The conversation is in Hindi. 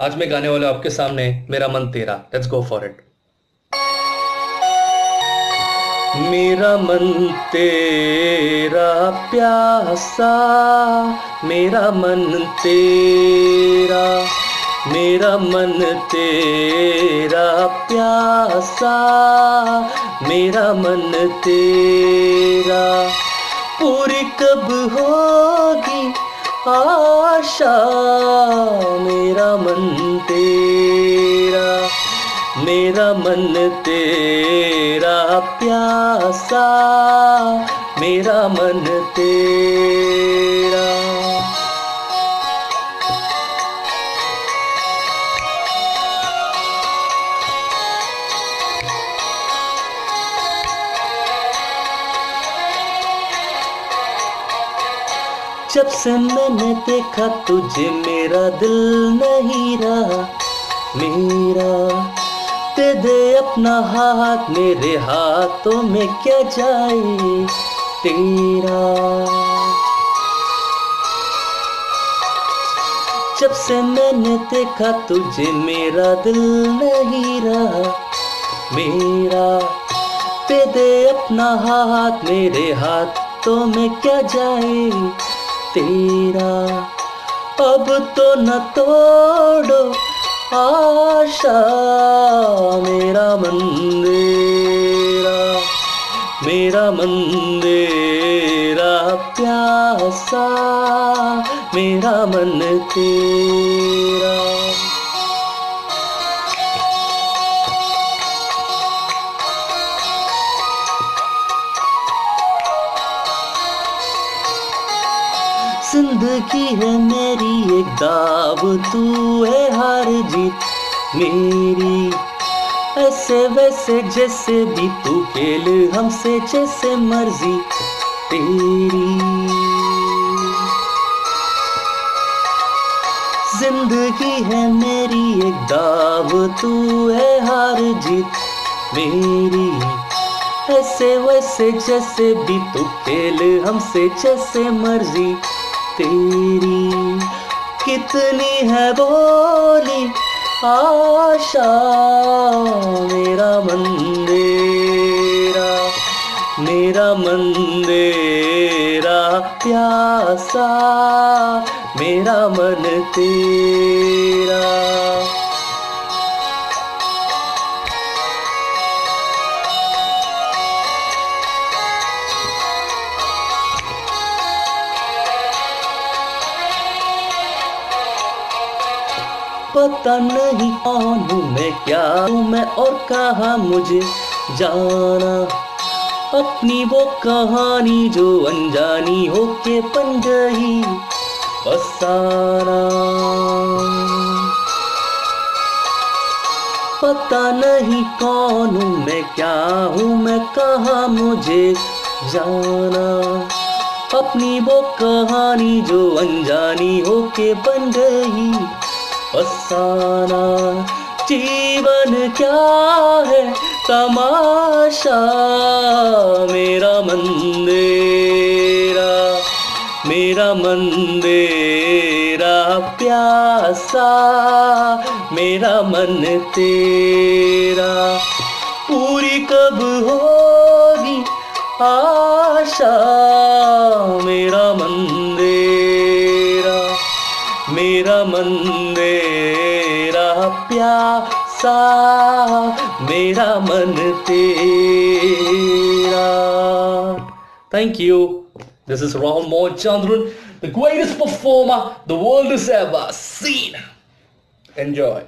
आज मैं गाने वाला आपके सामने, मेरा मन तेरा। लेट्स गो फॉर इट मेरा मन तेरा प्यासा, मेरा मन तेरा, मेरा मन तेरा प्यासा, मेरा मन तेरा। पूरी कब होगी आशा मेरा मन तेरा मेरा मन तेरा प्यासा मेरा मन तेरा। जब से मैंने देखा तुझे मेरा दिल नहीं रहा, मेरा, दे दे अपना हाथ मेरे हाथों में क्या जाए तेरा। जब से मैंने देखा तुझे मेरा दिल नहीं रहा, मेरा, दे दे अपना हाथ मेरे हाथों में क्या जाए तेरा। अब तो न तोड़ो आशा मेरा मंदेरा। मेरा मंदेरा प्यासा मेरा मन तेरा। ज़िंदगी है मेरी एक दाव तू है हार जीत मेरी। ऐसे वैसे जैसे भी तू खेल, हमसे जैसे मर्ज़ी तेरी। ज़िंदगी है मेरी एक दाव तू है हार जीत मेरी। ऐसे वैसे जैसे भी तू खेल, हमसे जैसे मर्ज़ी तेरी। कितनी है बोली आशा मेरा मंदेरा मेरा मंदेरा प्यासा मेरा मन तेरा। पता नहीं कौन हूँ मैं क्या हूँ मैं और कहा मुझे जाना। अपनी वो कहानी जो अनजानी होके बन गई फसाना पता नहीं कौन हूँ मैं, क्या हूँ मैं, कहा मुझे जाना। अपनी वो कहानी जो अनजानी होके बन गई फसाना जीवन क्या है? तमाशा। मेरा मंदेरा। मेरा मंदेरा प्यासा। मेरा मन तेरा। पूरी कब होगी आशा? मेरा मंदेरा। मेरा मंदेरा। प्यासा मेरा मन तेरा Thank you. This is Rahul Mohan Chandran, the greatest performer the world has ever seen. Enjoy.